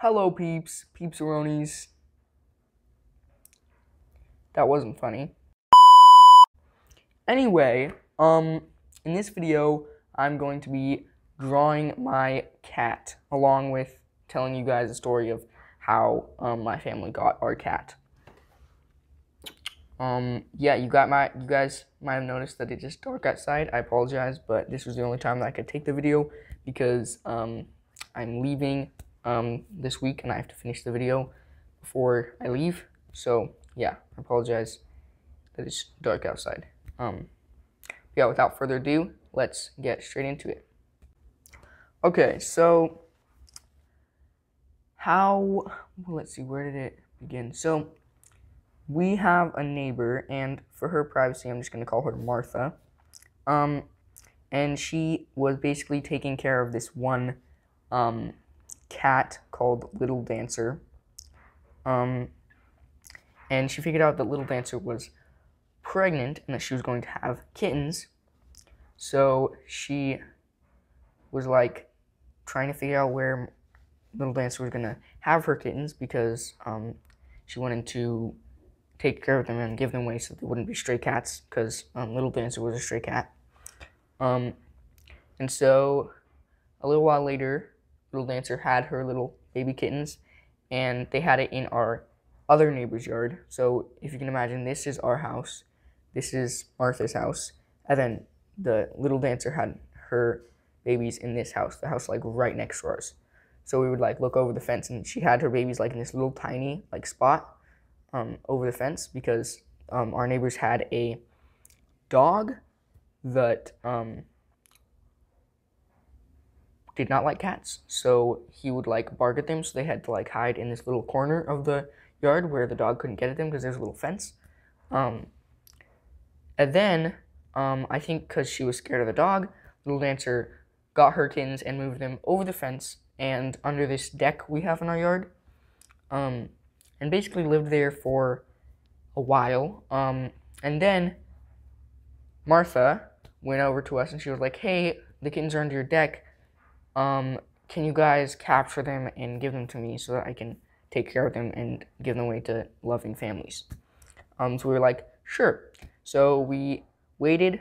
Hello, peeps, peepsaronies. That wasn't funny. Anyway, um, in this video, I'm going to be drawing my cat along with telling you guys a story of how um, my family got our cat. Um, yeah, you got my, you guys might have noticed that it's just dark outside. I apologize, but this was the only time that I could take the video because um, I'm leaving um, this week and I have to finish the video before I leave. So yeah, I apologize that it's dark outside. Um, yeah, without further ado, let's get straight into it. Okay, so how, well, let's see, where did it begin? So we have a neighbor, and for her privacy, I'm just going to call her Martha. Um, and she was basically taking care of this one um, cat called Little Dancer. Um, and she figured out that Little Dancer was pregnant and that she was going to have kittens. So she was like trying to figure out where Little Dancer was going to have her kittens because um, she wanted to take care of them and give them away so they wouldn't be stray cats because um, Little Dancer was a stray cat. Um, and so a little while later, Little Dancer had her little baby kittens and they had it in our other neighbor's yard. So if you can imagine, this is our house, this is Martha's house, and then the Little Dancer had her babies in this house, the house like right next to ours. So we would like look over the fence and she had her babies like in this little tiny like spot um, over the fence because um, our neighbors had a dog that um, did not like cats. So he would like bark at them. So they had to like hide in this little corner of the yard where the dog couldn't get at them because there's a little fence. Um, and then um, I think because she was scared of the dog, Little Dancer got her kittens and moved them over the fence and under this deck we have in our yard. Um, and basically lived there for a while. Um, and then Martha went over to us and she was like, "Hey, the kittens are under your deck. Um, can you guys capture them and give them to me so that I can take care of them and give them away to loving families?" Um, so we were like, "Sure." So we waited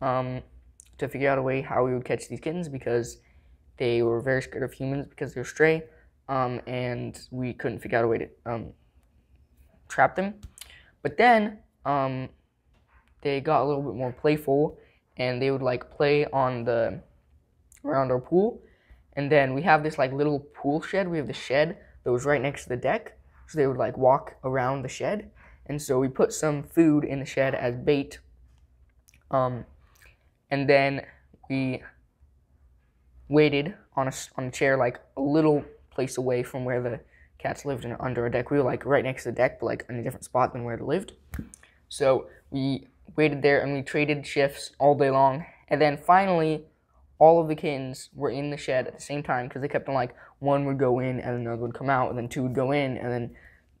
um, to figure out a way how we would catch these kittens because they were very scared of humans because they're stray um, and we couldn't figure out a way to um, trap them. But then um, they got a little bit more playful, and they would like play on the around our pool. And then we have this like little pool shed. We have the shed that was right next to the deck, so they would like walk around the shed. And so we put some food in the shed as bait. Um, and then we waited on a on a chair like a little place away from where the cats lived in, under a deck. We were like right next to the deck, but like in a different spot than where they lived. So we waited there and we traded shifts all day long. And then finally, all of the kittens were in the shed at the same time because they kept on like one would go in and another would come out, and then two would go in, and then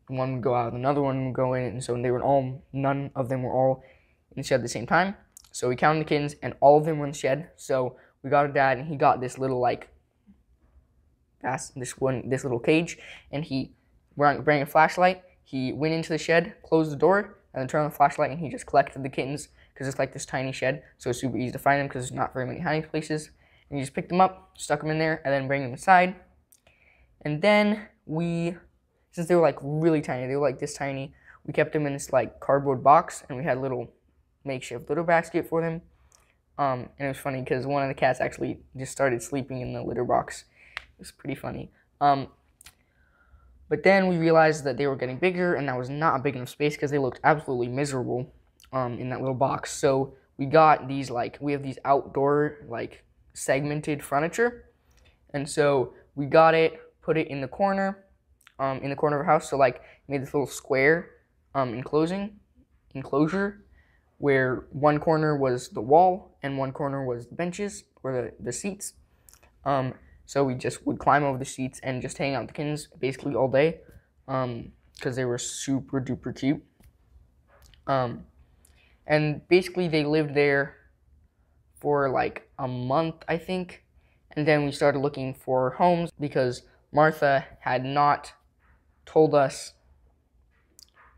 one would go out, and another one would go in, and so they were all none of them were all in the shed at the same time. So we counted the kittens, and all of them were in the shed. So we got a dad, and he got this little like past this one this little cage, and he bring a flashlight. He went into the shed, closed the door, and then turned on the flashlight, and he just collected the kittens because it's like this tiny shed, so it's super easy to find them because there's not very many hiding places. And you just pick them up, stuck them in there, and then bring them inside. And then we, since they were like really tiny, they were like this tiny, we kept them in this like cardboard box, and we had a little makeshift litter basket for them. Um, and it was funny because one of the cats actually just started sleeping in the litter box It was pretty funny. Um, but then we realized that they were getting bigger, and that was not a big enough space because they looked absolutely miserable um, in that little box. So we got these like we have these outdoor like segmented furniture, and so we got it, put it in the corner, um, in the corner of our house. So like made this little square um, enclosing enclosure where one corner was the wall and one corner was the benches or the, the seats. Um, so we just would climb over the seats and just hang out with the kittens basically all day because um, they were super duper cute. Um, and basically, they lived there for like a month, I think. And then we started looking for homes because Martha had not told us.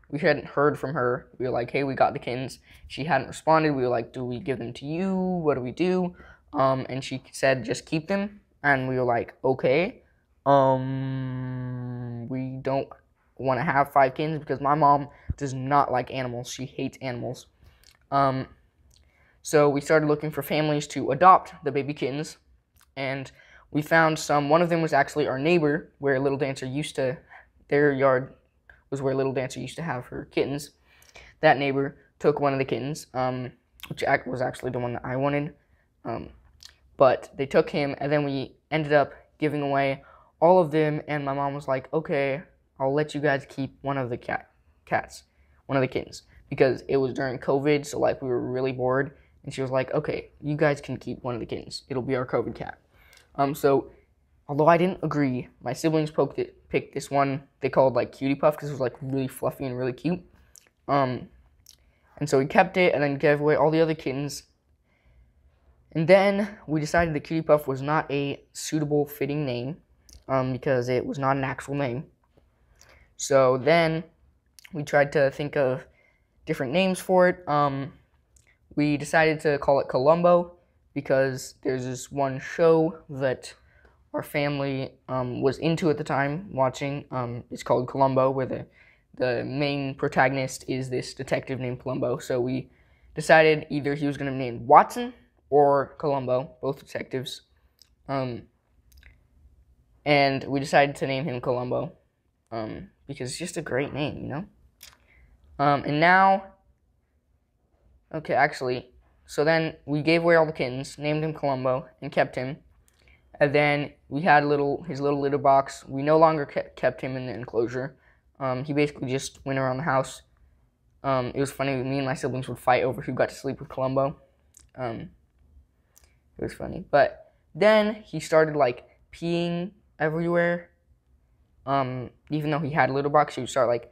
We hadn't heard from her. We were like, "Hey, we got the kittens." She hadn't responded. We were like, "Do we give them to you? What do we do?" Um, and she said, "Just keep them." And we were like, "Okay." Um, we don't want to have five kittens because my mom does not like animals. She hates animals. Um, so we started looking for families to adopt the baby kittens, and we found some. One of them was actually our neighbor, where Little Dancer used to. Their yard was where Little Dancer used to have her kittens. That neighbor took one of the kittens, um, which was actually the one that I wanted. Um, but they took him, and then we ended up giving away all of them. And my mom was like, "Okay, I'll let you guys keep one of the cat cats, one of the kittens, because it was during COVID, so like we were really bored." And she was like, "Okay, you guys can keep one of the kittens. It'll be our COVID cat." Um, so although I didn't agree, my siblings poked it, picked this one they called like Cutie Puff because it was like really fluffy and really cute. Um, and so we kept it and then gave away all the other kittens. And then we decided that Cutie Puff was not a suitable fitting name um, because it was not an actual name. So then we tried to think of different names for it. Um, we decided to call it Columbo because there's this one show that our family um, was into at the time watching. Um, it's called Columbo, where the the main protagonist is this detective named Columbo. So we decided either he was going to name Watson or Columbo, both detectives. Um, and we decided to name him Columbo um, because it's just a great name, you know. Um, and now, okay, actually, so then we gave away all the kittens, named him Columbo, and kept him. And then we had a little his little litter box. We no longer kept him in the enclosure. Um, he basically just went around the house. Um, it was funny. Me and my siblings would fight over who got to sleep with Columbo. Um, it was funny. But then he started like peeing everywhere. Um, even though he had a litter box, he would start like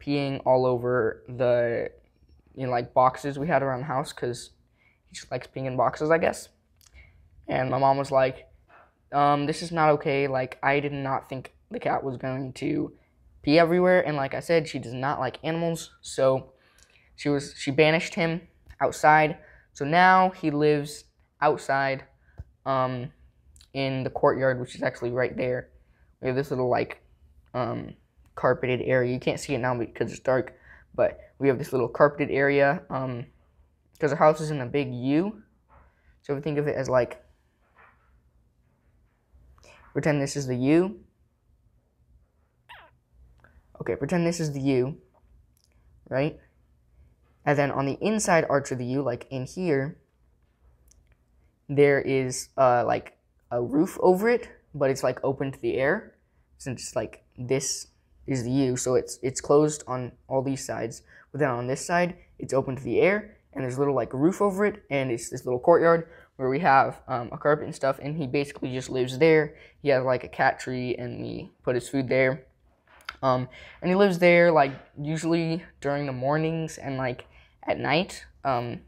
peeing all over the you know like boxes we had around the house because he just likes peeing in boxes, I guess. And my mom was like, um, "This is not okay. Like I did not think the cat was going to pee everywhere, and like I said, she does not like animals, so she was she banished him outside. So now he lives outside." Um, in the courtyard, which is actually right there. We have this little like um, carpeted area. You can't see it now because it's dark, but we have this little carpeted area um, because our house is in a big U. So we think of it as like pretend this is the U. Okay, pretend this is the U, right? And then on the inside arch of the U, like in here, there is uh, like a roof over it, but it's like open to the air since it's like this is the U, so it's it's closed on all these sides. But then on this side, it's open to the air, and there's a little like roof over it, and it's this little courtyard where we have um, a carpet and stuff, and he basically just lives there. He has like a cat tree, and we put his food there. Um, and he lives there like usually during the mornings and like at night. Um,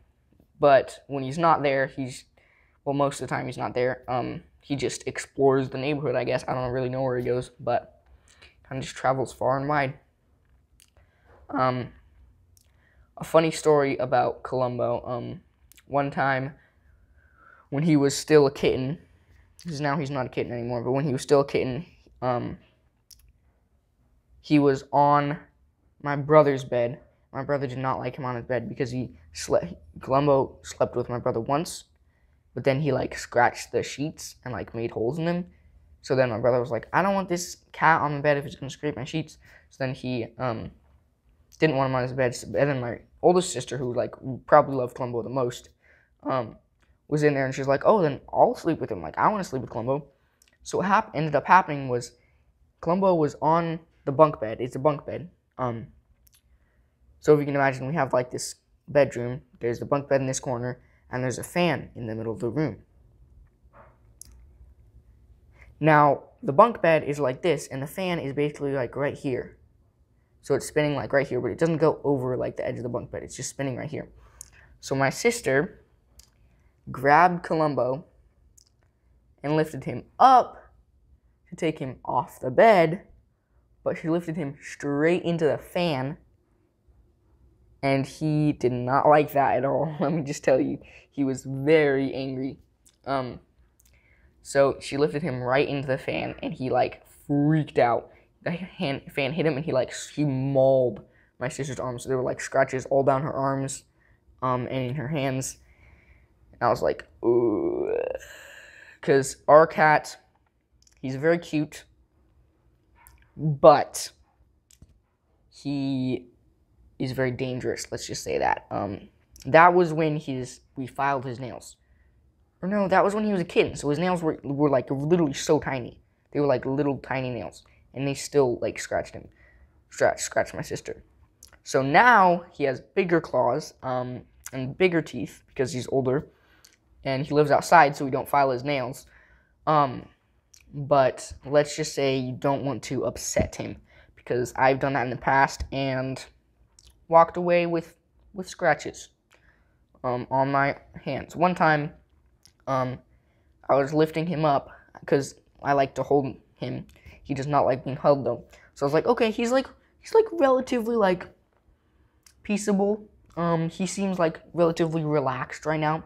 but when he's not there, he's well most of the time he's not there. Um, he just explores the neighborhood, I guess. I don't really know where he goes, but of just travels far and wide. Um, a funny story about Columbo. Um, one time when he was still a kitten, because now he's not a kitten anymore, but when he was still a kitten, um, he was on my brother's bed. My brother did not like him on his bed because he slept. Columbo slept with my brother once, but then he like scratched the sheets and like made holes in them. So then my brother was like, I don't want this cat on the bed if it's gonna scrape my sheets. So then he um didn't want him on his bed. And then my oldest sister, who like probably loved Columbo the most, um, was in there and she's like, Oh, then I'll sleep with him. Like I want to sleep with Columbo. So what hap- ended up happening was Columbo was on the bunk bed. It's a bunk bed. Um, so if you can imagine, we have like this bedroom. There's the bunk bed in this corner, and there's a fan in the middle of the room. Now, the bunk bed is like this, and the fan is basically like right here. So it's spinning like right here, but it doesn't go over like the edge of the bunk bed. It's just spinning right here. So my sister grabbed Columbo and lifted him up to take him off the bed, but she lifted him straight into the fan. And he did not like that at all. Let me just tell you, he was very angry. Um, so she lifted him right into the fan, and he like freaked out. The hand, fan hit him, and he like he mauled my sister's arms. So there were like scratches all down her arms, um, and in her hands. And I was like, ooh, because our cat, he's very cute, but he is very dangerous. Let's just say that. Um, that was when he's we filed his nails. Or no, that was when he was a kitten. So his nails were were like literally so tiny. They were like little tiny nails, and they still like scratched him, scratch scratched my sister. So now he has bigger claws um, and bigger teeth because he's older, and he lives outside, so we don't file his nails. Um, but let's just say you don't want to upset him because I've done that in the past and walked away with with scratches um, on my hands. One time, um, I was lifting him up because I like to hold him. He does not like being held though. So I was like, okay, he's like he's like relatively like peaceable. Um, he seems like relatively relaxed right now.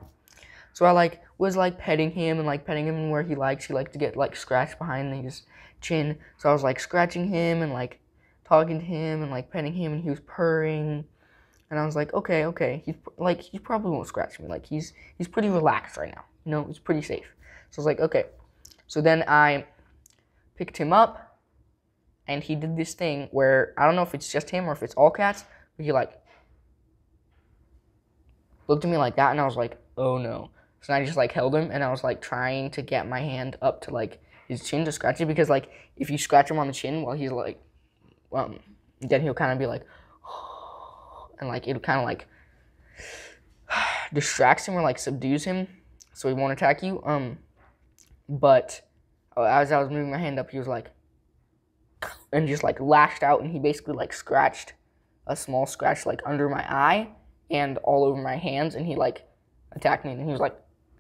So I like was like petting him and like petting him where he likes. He liked to get like scratched behind his chin. So I was like scratching him and like talking to him and like petting him and he was purring. And I was like, okay, okay. He's like he probably won't scratch me. Like he's he's pretty relaxed right now. You know, he's pretty safe. So I was like, okay. So then I picked him up and he did this thing where I don't know if it's just him or if it's all cats, but he like looked at me like that and I was like, oh no. So I just like held him and I was like trying to get my hand up to like his chin to scratch it because like if you scratch him on the chin while he's like um then he'll kind of be like and like it'll kind of like distracts him or like subdues him so he won't attack you um but uh, as I was moving my hand up he was like and just like lashed out and he basically like scratched a small scratch like under my eye and all over my hands and he like attacked me and he was like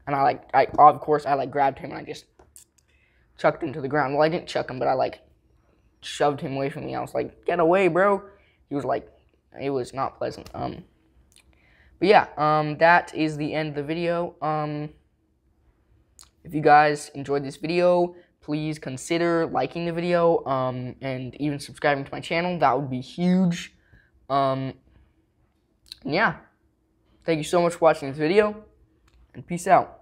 and I like I of course I like grabbed him and I just chucked him to the ground. Well, I didn't chuck him, but I like shoved him away from me. I was like, "Get away, bro!" He was like, it was not pleasant. Um, but yeah, um, that is the end of the video. Um, if you guys enjoyed this video, please consider liking the video um, and even subscribing to my channel. That would be huge. Um, yeah. Thank you so much for watching this video, and peace out.